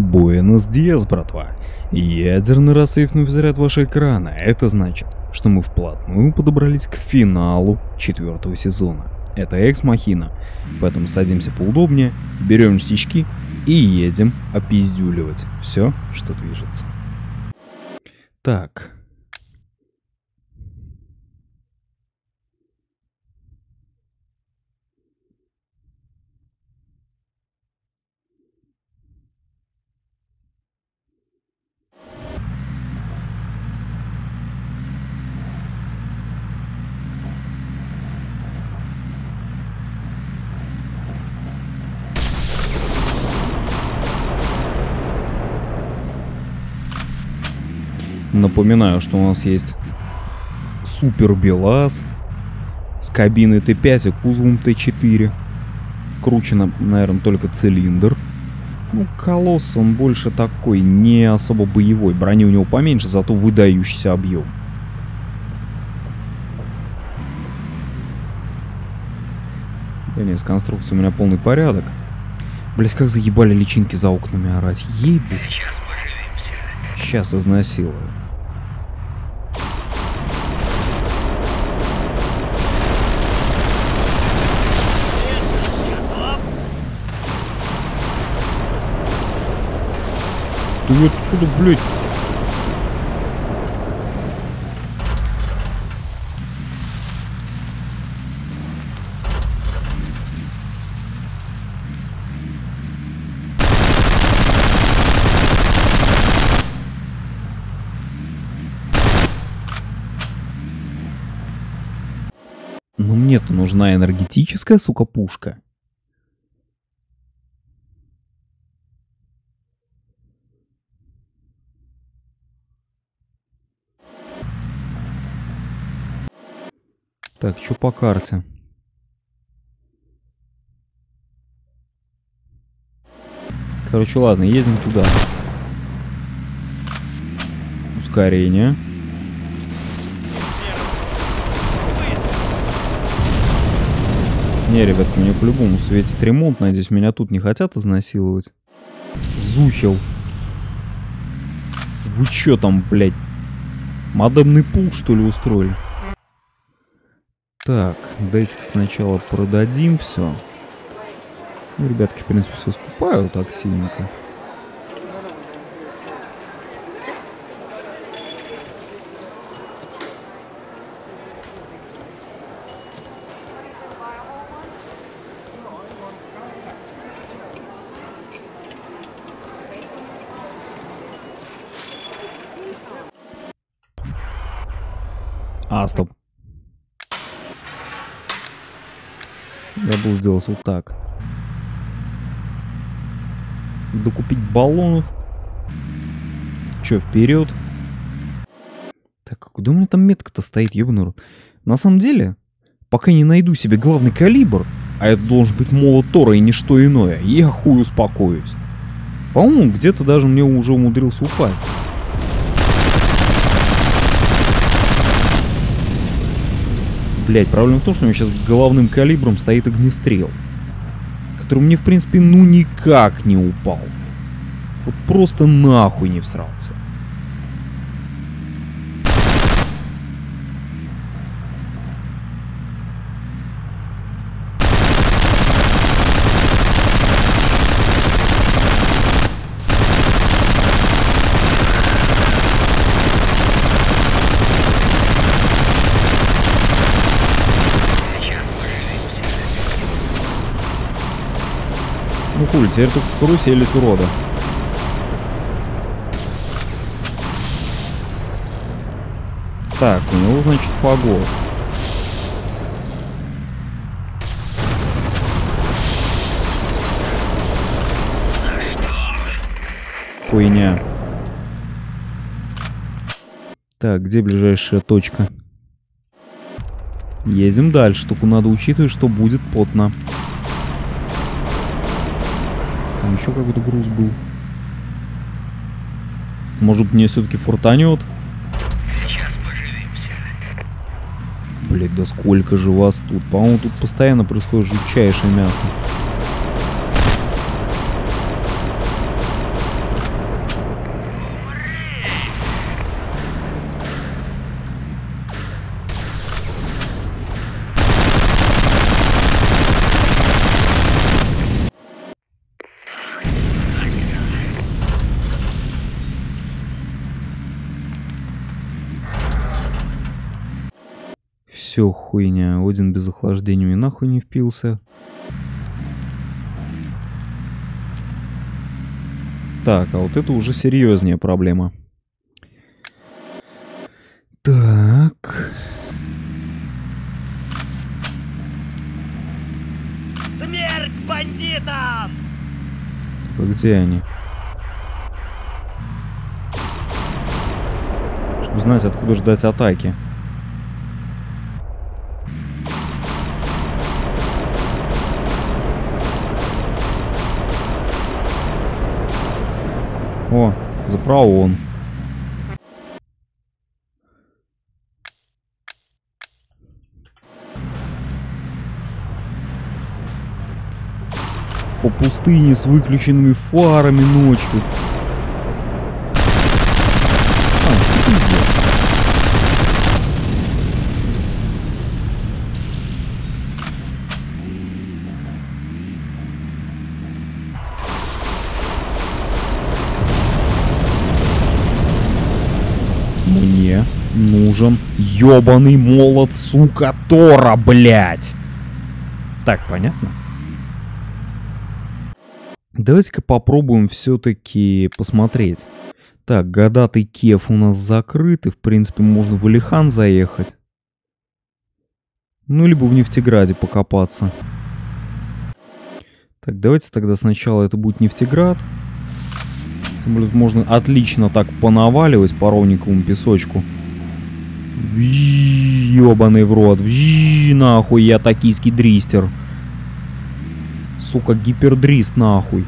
Буэнос Диас, братва. Ядерный рассейфный заряд вашего экрана. Это значит, что мы вплотную подобрались к финалу четвертого сезона. Это Экс Махина. Поэтому садимся поудобнее, берем стички и едем опиздюливать все, что движется. Так. Напоминаю, что у нас есть Супер БелАЗ с кабиной Т5 и кузовом Т4. Кручено, наверное, только цилиндр. Ну, Колосс, он больше такой, не особо боевой. Брони у него поменьше, зато выдающийся объем. Да нет, с конструкцией у меня полный порядок. Блять, как заебали личинки за окнами орать. Ебу. Сейчас изнасилую. Ты откуда, блядь? Ну мне-то нужна энергетическая, сука, пушка. Так, что по карте? Короче, ладно, едем туда. Ускорение. Не, ребятки, мне по-любому светит ремонт. Надеюсь, меня тут не хотят изнасиловать. Зухил. Вы чё там, блядь? Модемный пул, что ли, устроили? Так, дайте-ка сначала продадим все. Ну, ребятки, в принципе, все скупают активненько. А, стоп. Я был сделать вот так. Докупить баллонов. Че, вперед? Так, куда у меня там метка-то стоит, ебаный рот? На самом деле, пока не найду себе главный калибр, а это должен быть молот Тора и ничто иное, я хуй успокоюсь. По-моему, где-то даже мне уже умудрился упасть. Блять, проблема в том, что у меня сейчас головным калибром стоит огнестрел. Который мне, в принципе, ну никак не упал. Вот просто нахуй не всрался. Ну хули, теперь тут каруселись урода. Так, у него, значит, фагот. Хуйня. Так, где ближайшая точка? Едем дальше, только надо учитывать, что будет потно. Там еще какой-то груз был. Может мне все-таки фуртанет? Блять, да сколько же вас тут? По-моему, тут постоянно происходит жутчайшее мясо. Все хуйня. Один без охлаждения мне нахуй не впился. Так, а вот это уже серьезнее проблема. Так. Смерть бандитам! Так, где они? Чтобы знать, откуда ждать атаки. О, заправон. По пустыне с выключенными фарами ночью. Ёбаный молот, сука, Тора, блядь. Так, понятно? Давайте-ка попробуем все-таки посмотреть. Так, гадатый кеф у нас закрыт, и в принципе можно в Алихан заехать. Ну, либо в Нефтеграде покопаться. Так, давайте тогда сначала это будет Нефтеград. Тем более можно отлично так понаваливать по ровненькому песочку. Ёбаный в рот. Нахуй, я токийский дристер. Сука, гипердрист нахуй.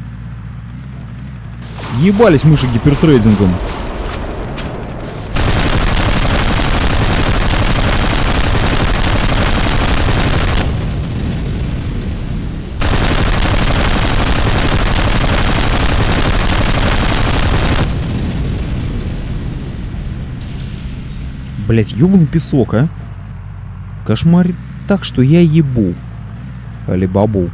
Ебались мыши гипертрейдингом. Блять, ёбаный песок, а? Кошмарит так, что я ебу. Али бабу.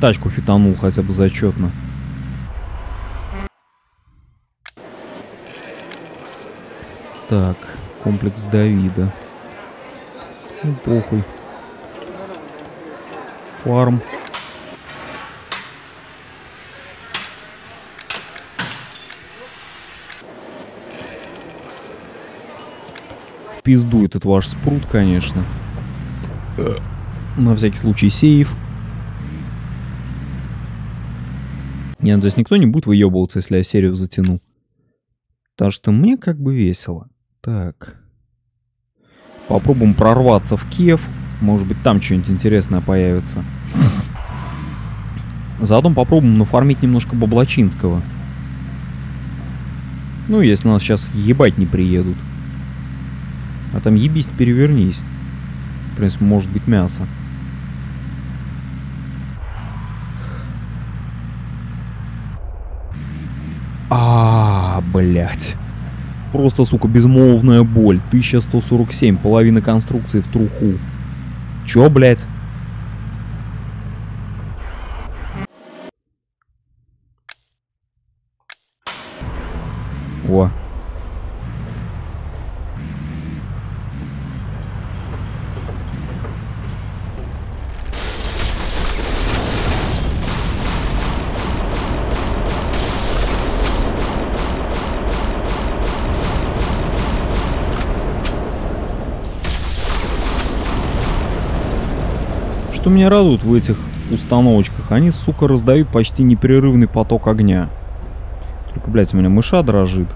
Тачку фитанул хотя бы зачетно. Так, комплекс Давида. Ну, похуй. Фарм. Пизду этот ваш спрут, конечно. На всякий случай сейф. Нет, здесь никто не будет выебываться, если я серию затяну. Так что мне как бы весело. Так. Попробуем прорваться в Киев. Может быть, там что-нибудь интересное появится. Заодно попробуем нафармить немножко Баблачинского. Ну, если нас сейчас ебать не приедут. А там ебись перевернись. В принципе, может быть мясо. А, блять. Просто, сука, безмолвная боль. 1147, половина конструкции в труху. Чё, блять? Меня радует в этих установочках, они, сука, раздают почти непрерывный поток огня. Только, блядь, у меня мыша дрожит.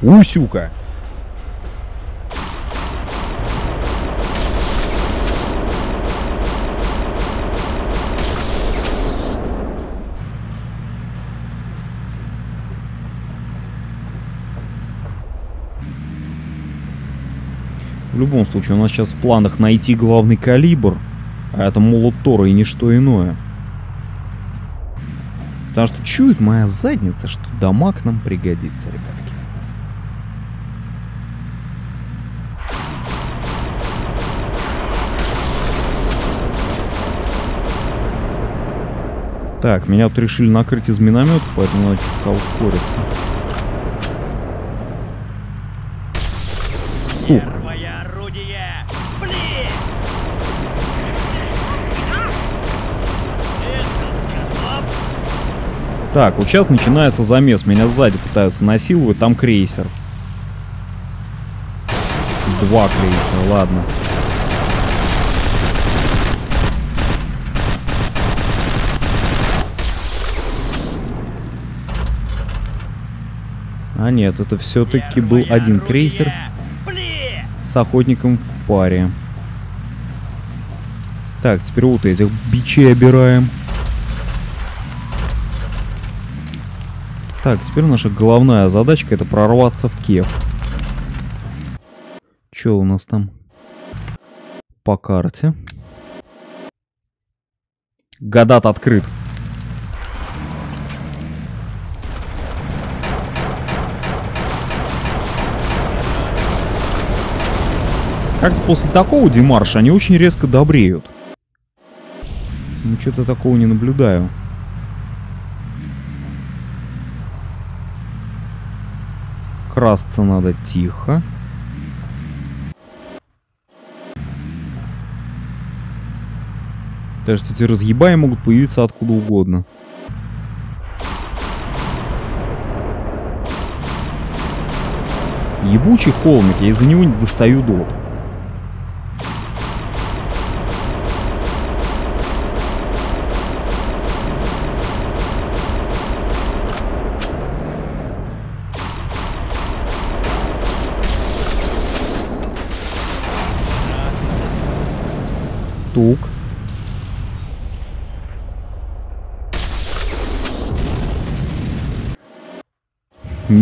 Усюка! Любом случае, у нас сейчас в планах найти главный калибр, а это молот Тора и ничто иное. Потому что чует моя задница, что дамаг нам пригодится, ребятки. Так, меня тут решили накрыть из миномета, поэтому надо чутка ускориться. Тук. Так, вот сейчас начинается замес. Меня сзади пытаются насиловать, там крейсер. Два крейсера, ладно. А нет, это все-таки был один крейсер с охотником в паре. Так, теперь вот этих бичей обираем. Так, теперь наша головная задачка это прорваться в Киев. Что у нас там? По карте. Гадат открыт. Как-то после такого демарша они очень резко добреют. Ну, что-то такого не наблюдаю. Красться надо тихо. Что эти разъебаи могут появиться откуда угодно. Ебучий холмик, я из-за него не достаю дот.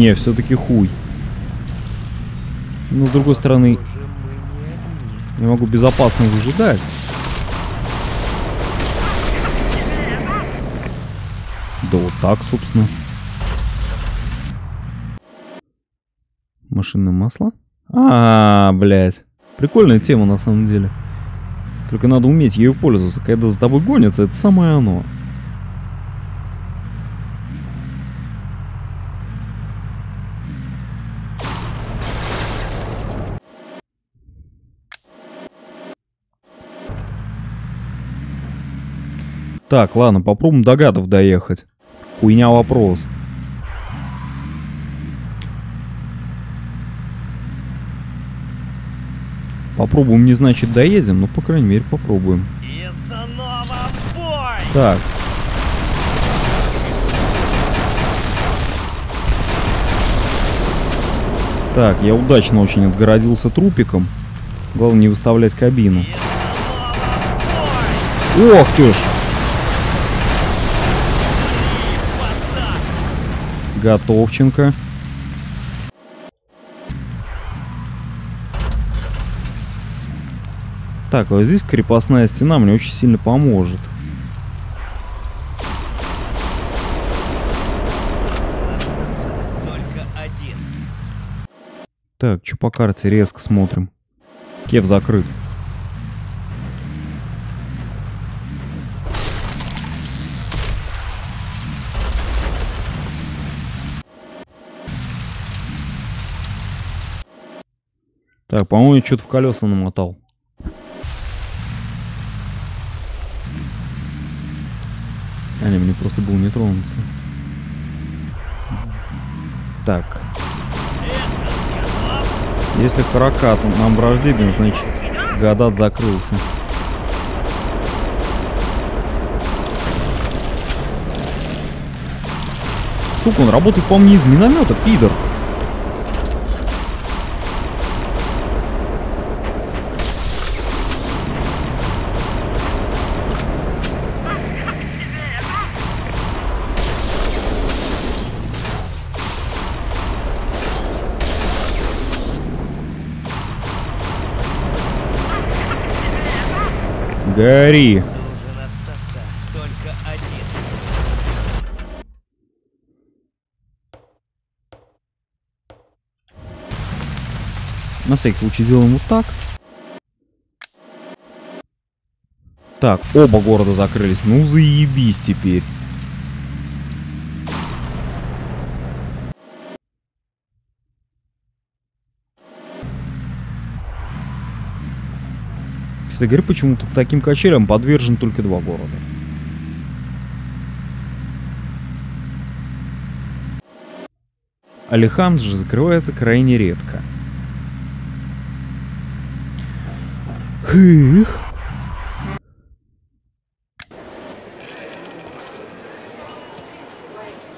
Не, все-таки хуй. Но с другой стороны, я могу безопасно выжидать. Да вот так, собственно. Машинное масло? А, блядь. Прикольная тема на самом деле. Только надо уметь ею пользоваться. Когда за тобой гонятся, это самое оно. Так, ладно, попробуем до гадов доехать. Хуйня вопрос. Попробуем, не значит доедем, но по крайней мере попробуем. И снова бой! Так. Так, я удачно очень отгородился трупиком. Главное не выставлять кабину. Ох ты ж! Готовченко. Так, вот здесь крепостная стена мне очень сильно поможет. Так, что по карте резко смотрим. Кев закрыт. Так, по-моему, я что-то в колеса намотал. А, не, мне просто было не тронуться. Так. Если Каракат нам враждебен, значит Гадат закрылся. Сука, он работает по мне из миномета, пидор. Гори. На всякий случай сделаем вот так. Так, оба города закрылись. Ну заебись теперь. Кстати говоря, почему-то таким качелям подвержен только два города. Алихамд же закрывается крайне редко. Хых.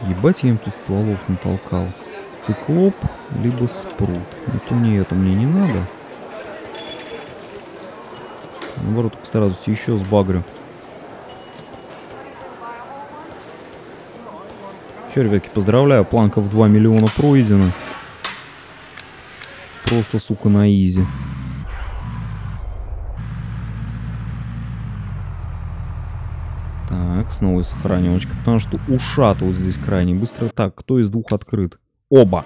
Ебать я им тут стволов натолкал. Циклоп, либо спрут. Ни то, ни это мне не надо. Наоборот, сразу еще сбагрю. Че, ребятки, поздравляю, планка в 2 миллиона пройдена. Просто, сука, на изи. Так, снова сохранёчка, потому что ушат вот здесь крайне быстро. Так, кто из двух открыт? Оба.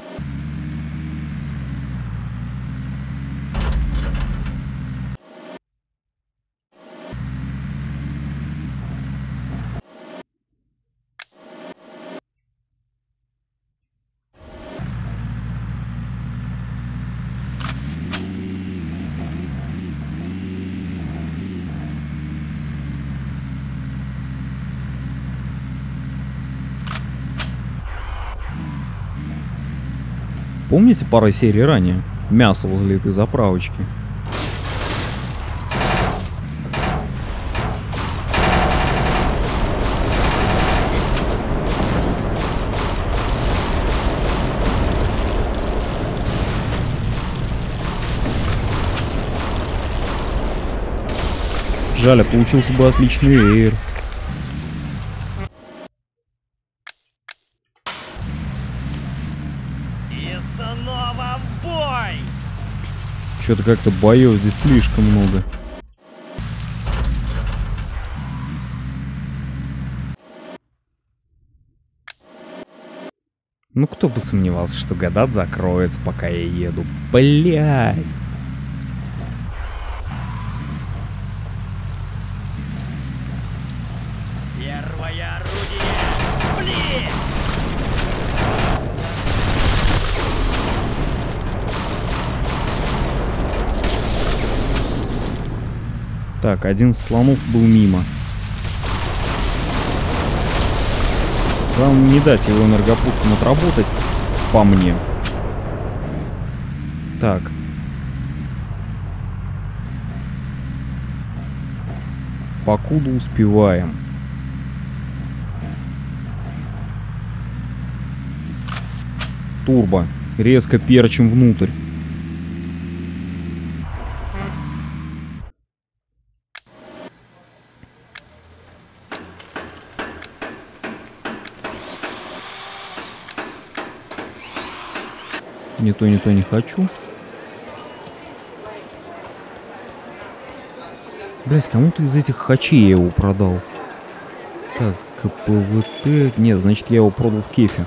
Помните пара серий ранее? Мясо возле этой заправочки. Жаль, получился бы отличный эйр. Снова в бой! Что-то как-то боев здесь слишком много. Ну кто бы сомневался, что Гадат закроется, пока я еду. Блять. Так, один слонов был мимо. Главное не дать его энергопушкам отработать по мне. Так. Покуда успеваем. Турбо. Резко перчим внутрь. Ни то, ни то не хочу. Блять, кому-то из этих хачей я его продал. Так, КПВТ... Нет, значит я его продал в кефе.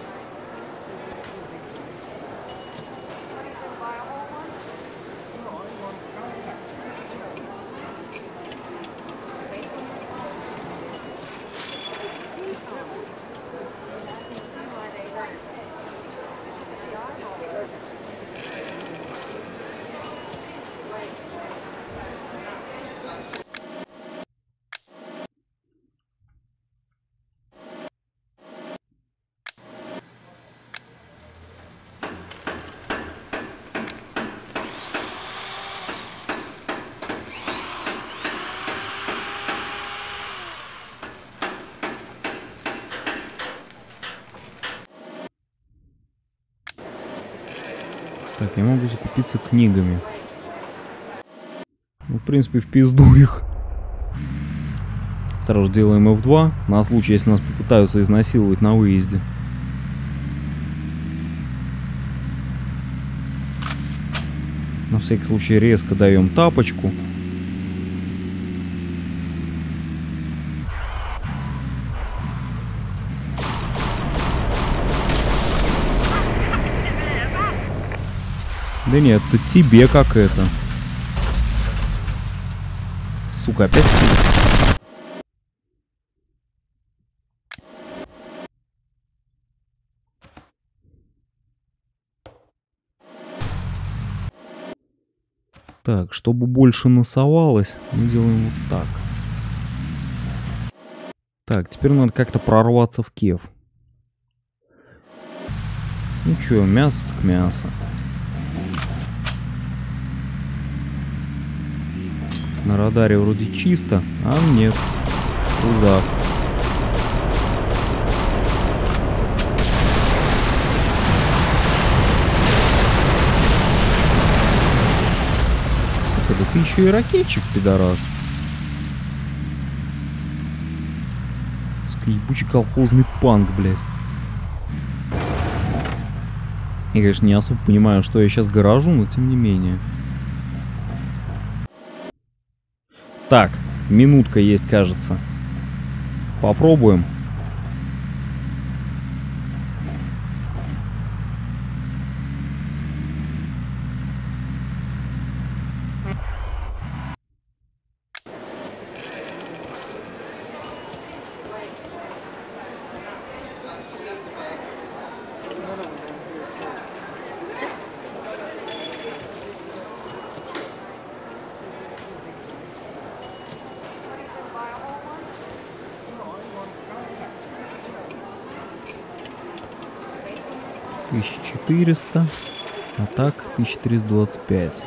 Так, я могу закупиться книгами. Ну, в принципе, в пизду их. Сразу делаем F2, на случай, если нас попытаются изнасиловать на выезде. На всякий случай резко даем тапочку. Да нет, это тебе как это. Сука, опять? Так, чтобы больше носовалось, мы делаем вот так. Так, теперь надо как-то прорваться в Кев. Ну чё, мясо так мясо. На радаре вроде чисто, а нет. Туда. Сука, да ты еще и ракетчик, пидорас. Сука, колхозный панк, блядь. Я, конечно, не особо понимаю, что я сейчас гаражу, но тем не менее. Так, минутка есть, кажется. Попробуем. Тысяча четыреста, а так 1325.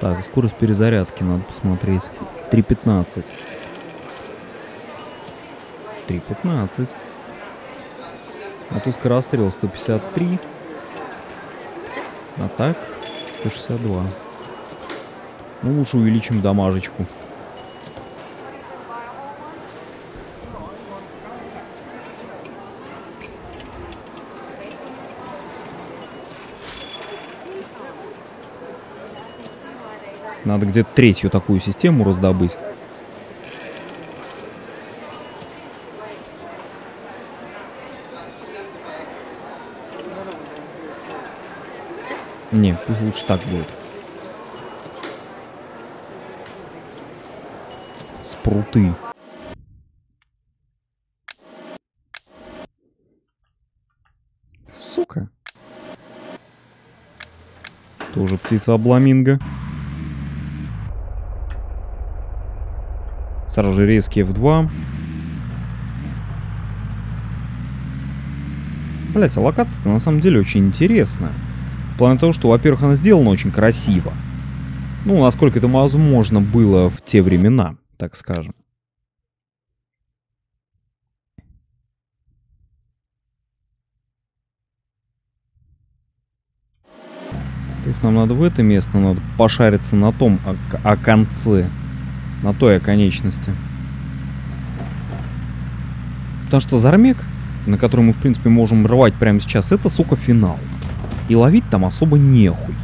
Так, скорость перезарядки надо посмотреть. 3.15. 3.15. А то скорострел 153. А так 162. Ну, лучше увеличим дамажечку. Надо где-то третью такую систему раздобыть. Не, пусть лучше так будет. Спруты. Сука. Тоже птица обламинго. Сразу же резкий F2. Блять, а локация-то на самом деле очень интересная. В плане того, что, во-первых, она сделана очень красиво. Ну, насколько это возможно было в те времена, так скажем. Так, нам надо в это место, надо пошариться на том о, о конце на той оконечности. Потому что Зармек, на который мы, в принципе, можем рвать прямо сейчас, это, сука, финал. И ловить там особо нехуй.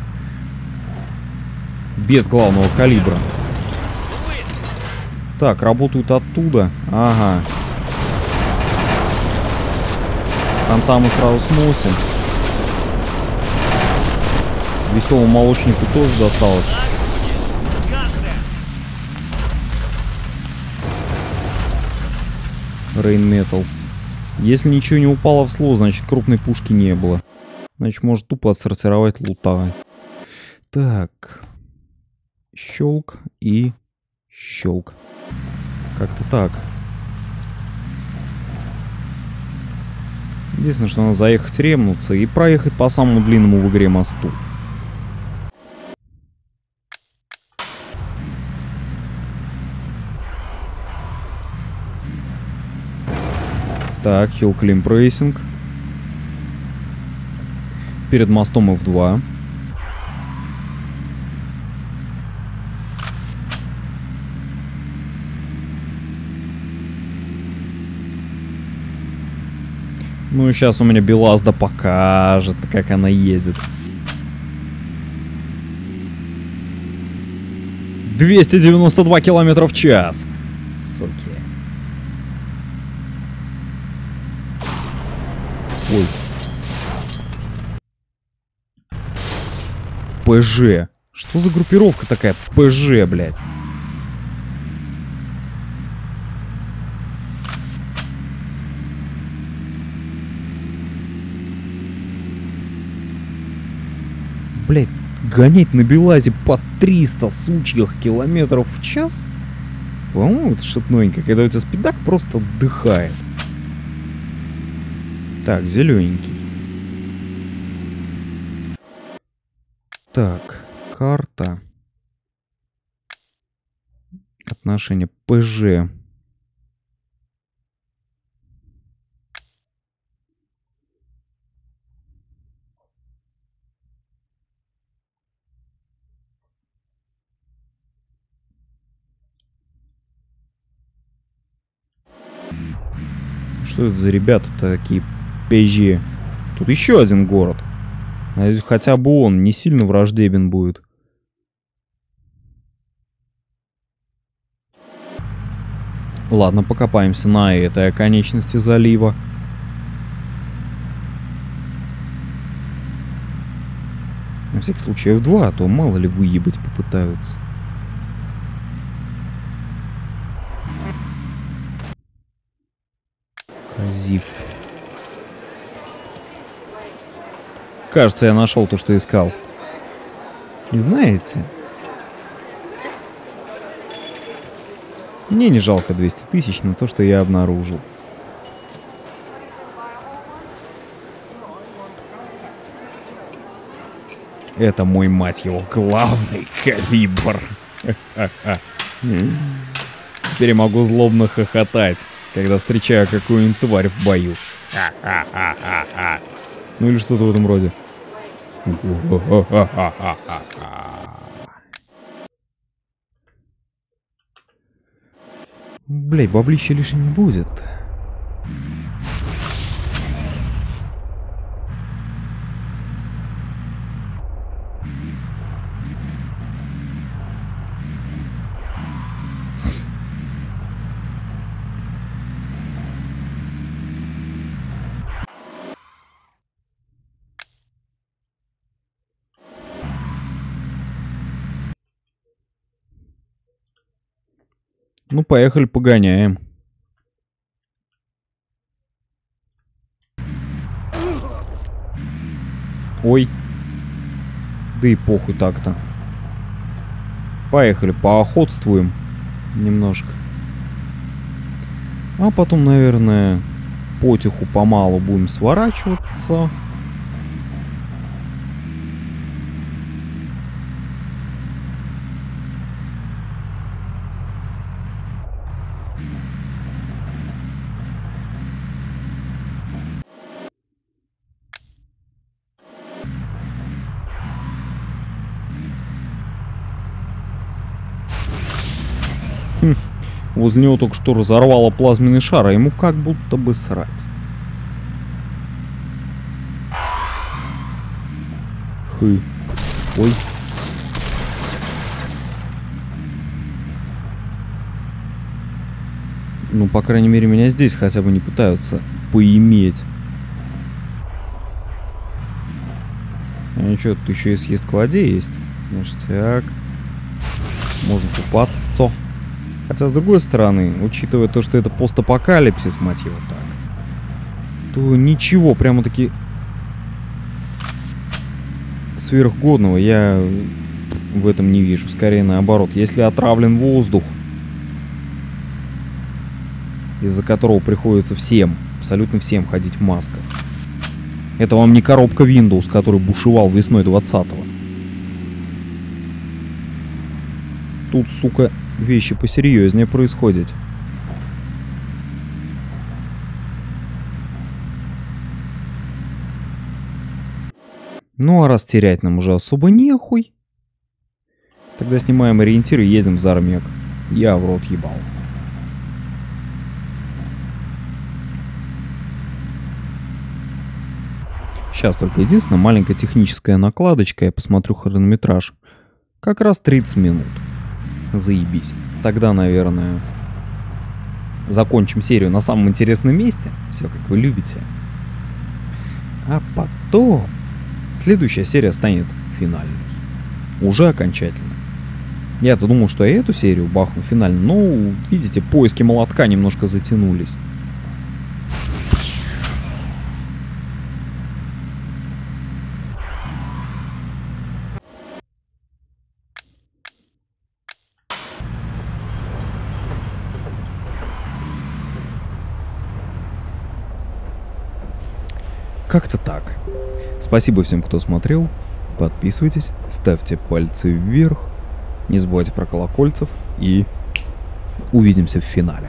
Без главного калибра. Так, работают оттуда. Ага. Там там мы сразу сносим. Веселому молочнику тоже досталось. Metal. Если ничего не упало в слой, значит крупной пушки не было. Значит, может тупо отсортировать лута. Так. Щелк и щелк. Как-то так. Единственное, что надо заехать ремнуться и проехать по самому длинному в игре мосту. Так, Hill Climb Racing. Перед мостом F2. Ну и сейчас у меня Белазда покажет, как она едет. 292 километра в час. Суки. Ой. ПЖ. Что за группировка такая? ПЖ, блядь. Блять, гонять на Белазе по 300 сучьих километров в час? По-моему, это шатненько, когда у тебя спидак просто отдыхает. Так, зелененький. Так, карта. Отношение ПЖ. Что это за ребята такие пежи? Тут еще один город. Надеюсь, хотя бы он не сильно враждебен будет. Ладно, покопаемся на этой оконечности залива. На всякий случай F2, а то мало ли выебать попытаются. Казив. Кажется, я нашел то, что искал. И знаете, мне не жалко 200 тысяч на то, что я обнаружил. Это мой, мать его, главный калибр. Теперь могу злобно хохотать, когда встречаю какую-нибудь тварь в бою. Ну или что-то в этом роде. Блять, баблища лишним не будет. Ну, поехали, погоняем. Ой. Да и похуй так-то. Поехали, поохотствуем немножко. А потом, наверное, потиху помалу будем сворачиваться. Возле него только что разорвало плазменный шар, а ему как будто бы срать. Хы. Ой. Ну, по крайней мере, меня здесь хотя бы не пытаются поиметь. А ничего, тут еще и съезд к воде есть. Ништяк. Можно купаться. Хотя, с другой стороны, учитывая то, что это постапокалипсис, мать его так, то ничего прямо-таки сверхгодного я в этом не вижу. Скорее наоборот. Если отравлен воздух, из-за которого приходится всем, абсолютно всем ходить в масках. Это вам не коробка Windows, который бушевал весной 20-го. Тут, сука, вещи посерьезнее происходят. Ну а раз терять нам уже особо нехуй, тогда снимаем ориентир и едем в Зармек. Я в рот ебал. Сейчас только единственная маленькая техническая накладочка, я посмотрю хронометраж. Как раз 30 минут. Заебись. Тогда, наверное, закончим серию на самом интересном месте. Все, как вы любите. А потом следующая серия станет финальной. Уже окончательно. Я-то думал, что я эту серию бахну финально, но, видите, поиски молотка немножко затянулись. Как-то так. Спасибо всем, кто смотрел. Подписывайтесь, ставьте пальцы вверх. Не забывайте про колокольцев и увидимся в финале.